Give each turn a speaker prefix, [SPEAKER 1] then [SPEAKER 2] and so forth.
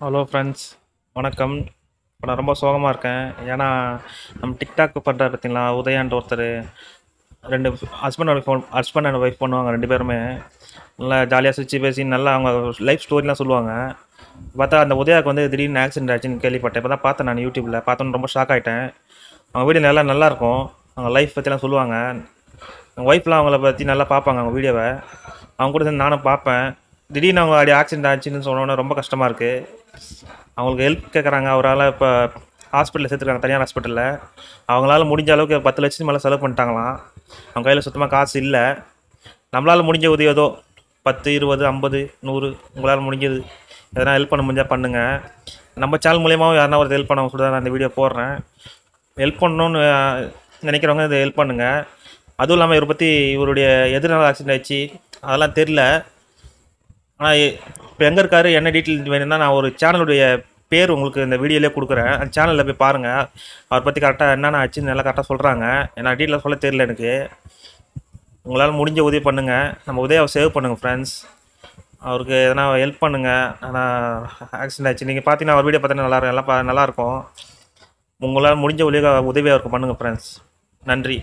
[SPEAKER 1] Hello friends வணக்கம். இப்போ நான் ரொம்ப சோகமாக இருக்கேன். ஏன்னா நம்ம டிக்டாக் பண்ணுறாரு பார்த்தீங்களா உதயான்ற ஒருத்தர். ரெண்டு husband wife husband and wife பண்ணுவாங்க ரெண்டு பேருமே. நல்லா ஜாலியாக சுவிச்சு பேசி நல்லா அவங்க லைஃப் ஸ்டோரிலாம் சொல்லுவாங்க. பார்த்தா அந்த உதயாவுக்கு வந்து திடீர்னு ஆக்சிடென்ட் ஆச்சுன்னு கேள்விப்பட்டேன். இப்போ தான் பார்த்தேன் நான் யூடியூப்பில் பார்த்தோன்னு ரொம்ப ஷாக் ஆகிட்டேன் அவங்க வீடியோ நல்லா நல்லாயிருக்கும் அவங்க லைஃப் பற்றிலாம் சொல்லுவாங்க. ஒய்ஃப்லாம் அவங்கள பற்றி நல்லா பார்ப்பாங்க அவங்க வீடியோவை அவங்க கூட சேர்ந்து நானும் பார்ப்பேன். திடீர்னு அவங்க அப்படி ஆக்சிடென்ட் ஆச்சுன்னு சொன்னோன்னே ரொம்ப கஷ்டமாக இருக்குது அவங்களுக்கு ஹெல்ப் கேட்குறாங்க அவரால் இப்போ ஹாஸ்பிட்டலில் சேர்த்துருக்காங்க தனியார் ஹாஸ்பிட்டலில் அவங்களால முடிஞ்ச அளவுக்கு பத்து லட்சத்துக்கு மேலே செலவு பண்ணிட்டாங்களாம். அவங்க கையில் சுத்தமாக காசு இல்லை. நம்மளால் முடிஞ்ச உதவி ஏதோ பத்து இருபது ஐம்பது நூறு உங்களால் முடிஞ்சது. எதனா ஹெல்ப் பண்ண முடிஞ்சால் பண்ணுங்கள் நம்ம சேனல் மூலியமாகவும் யாருனா ஒரு ஹெல்ப் பண்ண சொல்லி நான் இந்த வீடியோ போடுறேன். ஹெல்ப் பண்ணணும்னு நினைக்கிறவங்க இதை ஹெல்ப் பண்ணுங்கள் அதுவும் இல்லாமல் இவரை பற்றி இவருடைய எதிர்நாள் ஆக்சிடென்ட் ஆச்சு அதெல்லாம் தெரில ஆனால் இப்போ எங்கே இருக்காரு என்ன டீட்டெயில் வேணும்னா நான் ஒரு சேனலுடைய பேர் உங்களுக்கு இந்த வீடியோலேயே கொடுக்குறேன். அந்த சேனலில் போய் பாருங்கள் அவரை பற்றி கரெக்டாக என்னென்ன ஆச்சுன்னு நல்லா கரெக்டாக சொல்கிறாங்க நான் டீட்டெயில் சொல்ல தெரியல எனக்கு. உங்களால் முடிஞ்ச உதவி பண்ணுங்கள் நம்ம உதவியை சேவ் பண்ணுங்கள் ஃப்ரெண்ட்ஸ் அவருக்கு எதனா ஹெல்ப் பண்ணுங்கள் ஆனால் ஆக்சிடென்ட் ஆச்சு. நீங்கள் பார்த்தீங்கன்னா அவர் வீடியோ பார்த்தீங்கன்னா நல்லா நல்லா பா- நல்லாயிருக்கும் உங்களால் முடிஞ்ச உதவி உதவி அவருக்கு பண்ணுங்கள் ஃப்ரெண்ட்ஸ் நன்றி.